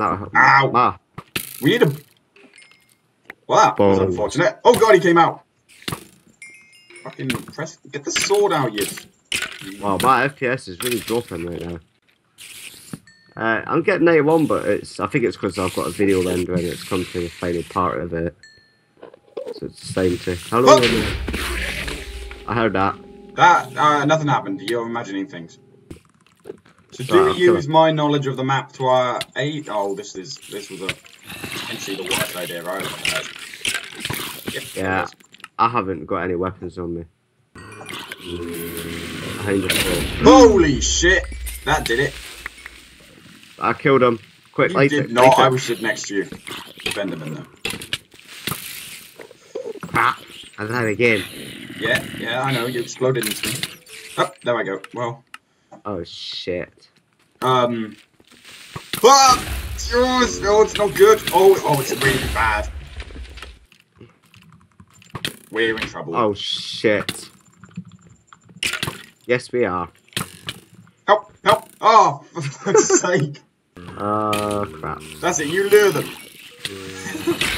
Ow. Ah, We need a. Well, that was unfortunate. Oh god, he came out. Fucking press. Get the sword out, you. wow, my FPS is really dropping right now. Uh, I'm getting 91, but it's I think it's because I've got a video render and it's come to the final part of it. So it's time to. Hello. Oh! I heard that. That uh, nothing happened. You're imagining things. So do we use my knowledge of the map to our aid? Oh, this is this was a potentially the worst idea, right? Uh, Yeah. I haven't got any weapons on me. Behind the wall. Holy shit! That did it. I killed him. Quick, You did it, not. I was stood next to you. Benjamin though. Ah, and then again. Yeah, yeah, I know. You exploded into me. Oh, there I go. Well, Oh shit. Um. Ah! Oh, it's, oh, it's not good. Oh, oh, it's really bad. We're in trouble. Oh shit. Yes, we are. Help! Help! Oh, for fuck's sake! Oh crap. That's it. You lure them.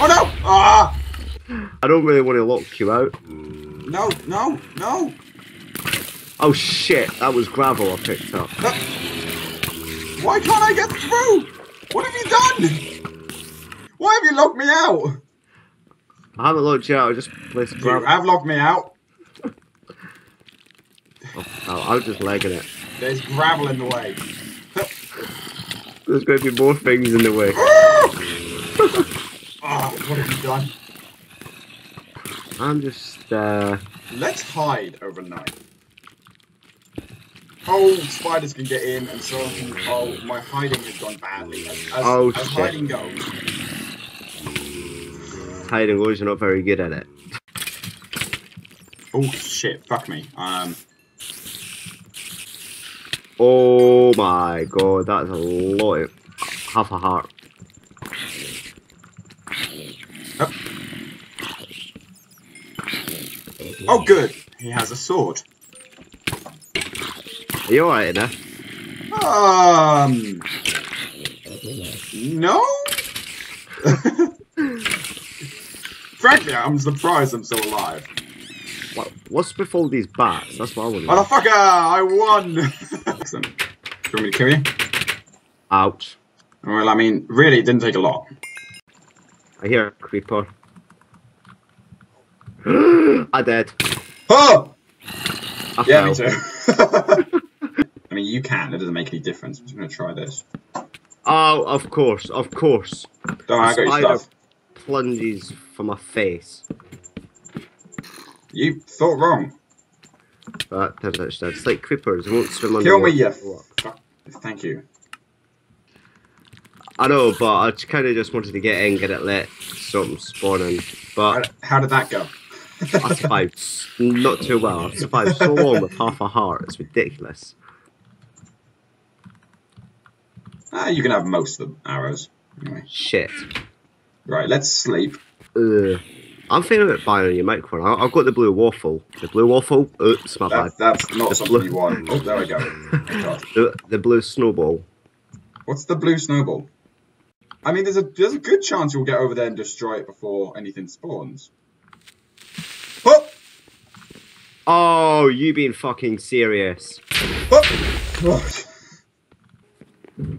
oh no! Ah! I don't really want to lock you out. No! No! No! Oh shit, that was gravel I picked up. No. Why can't I get through? What have you done? Why have you locked me out? I haven't locked you out, I just placed You gravel. have locked me out. Oh, I was just legging it. There's gravel in the way. There's going to be more things in the way. Ah, what have you done? I'm just, uh. Let's hide overnight. Oh, spiders can get in, and so can. Oh, my hiding has gone badly. As, as, Oh, as shit. hiding goes. Hiding goes, you're not very good at it. Oh shit! Fuck me. Um. Oh my god, that's a lot of. Half a heart. Oh, good. He has a sword. Are you alright in there? Um. No. Frankly, I'm surprised I'm still alive. What, what's with all these bats? That's what I want to. Motherfucker, I won! Excellent. Do you want me to kill you? Ouch. Well, I mean, really, it didn't take a lot. I hear a creeper. I dead. Oh! I Yeah, fell. me too. I mean, you can. It doesn't make any difference. I'm just gonna try this. Oh, of course, of course. Don't worry, I got your stuff. plunges for my face. You thought wrong. But turns out it's like creepers. They won't swim Kill me, fuck. Thank you. I know, but I kind of just wanted to get in, get it lit, them spawning. But How, how did that go? I survived not too well. I survived so long with half a heart. It's ridiculous. Ah, you can have most of the arrows. Anyway. Shit. Right, let's sleep. Ugh. I'm thinking about buying a new microphone. I- I've got the blue waffle. The blue waffle. Oops, my bad. That's not The something blue- you want. Oh, there we go. The, the blue snowball. What's the blue snowball? I mean, there's a there's a good chance you'll get over there and destroy it before anything spawns. Oh! Oh, you being fucking serious? Oh!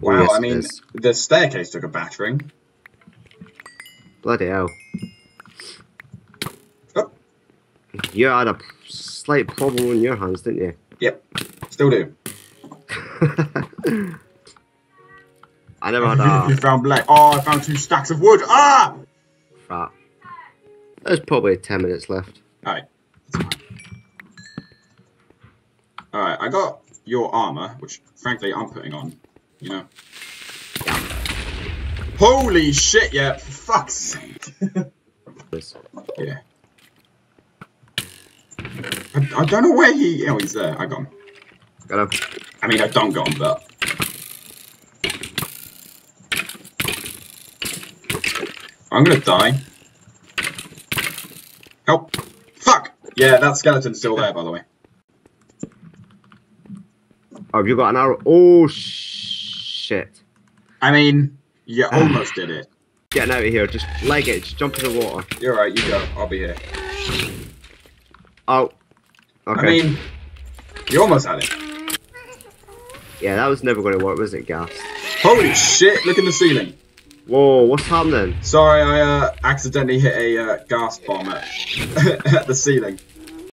Wow, yes, I mean, the staircase took a battering. Bloody hell. Oh. You had a slight problem on your hands, didn't you? Yep, still do. I never had you found black. Oh, I found two stacks of wood. Ah! fat. There's probably 10 minutes left. Alright. Alright, I got your armor, which frankly I'm putting on. You know. Holy shit, yeah, for fuck's sake. Yeah. I, I don't know where he. Oh, he's there. I got him. Got him. I mean, I don't got him, but. I'm gonna die. Help! Fuck! Yeah, that skeleton's still there, by the way. Oh, have you got an arrow? Oh, shit. I mean, You almost did it. Getting out of here. Just leg it. Just jump in the water. You're right, you go. I'll be here. Oh. Okay. I mean, you almost had it. yeah, that was never going to work, was it, Gas? Holy shit, look in the ceiling. Whoa, what's happening? Sorry, I uh, accidentally hit a uh, gas bomb at, at the ceiling.